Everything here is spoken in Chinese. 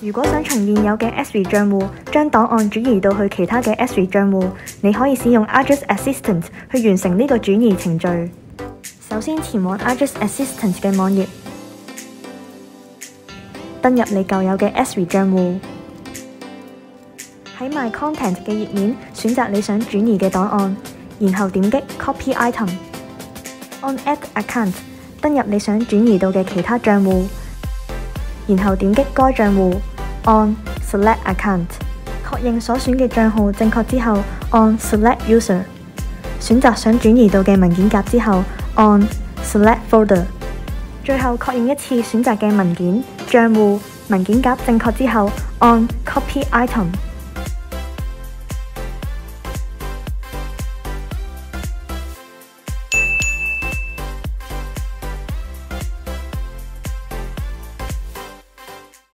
如果想从现有嘅 S3 账户将档案转移到去其他嘅 S3 账户，你可以使用 AWS Assistant 去完成呢个转移程序。首先前往 AWS Assistant 嘅网页，登入你旧有嘅 S3 账户，喺 My Content 嘅页面选择你想转移嘅档案，然后点击 Copy Item，On Add Account 登入你想转移到嘅其他账户，然后点击该账户。按 Select Account，確认所选嘅账号正确之后，按 Select User，选择想转移到嘅文件夹之后，按 Select Folder，最后确认一次选择嘅文件、账户、文件夹正确之后，按 Copy Item。